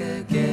again.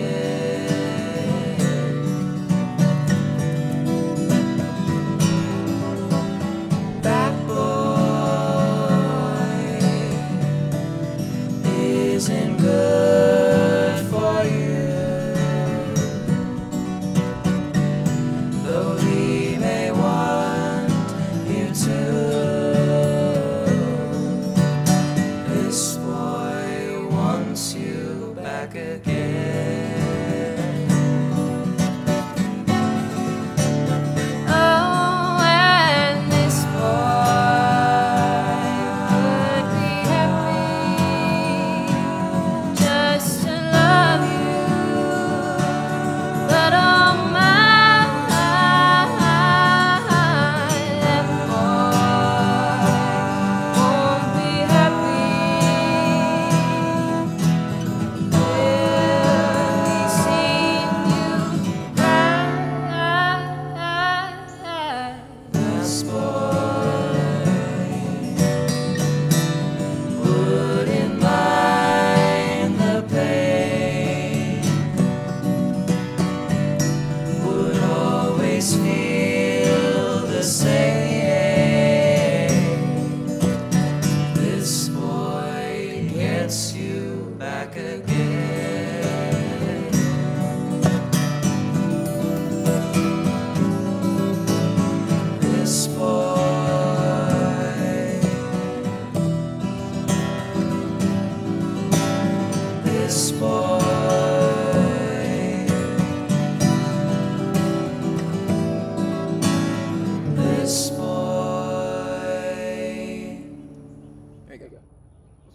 like a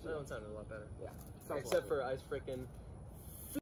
That one sounded a lot better. Yeah. Except for I was freaking